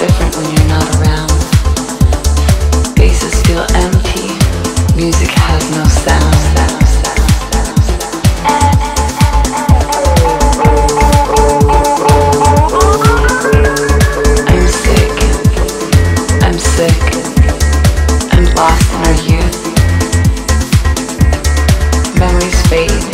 different when you're not around. Faces feel empty. Music has no sound. sound, sound, sound lost in our youth. Memories fade.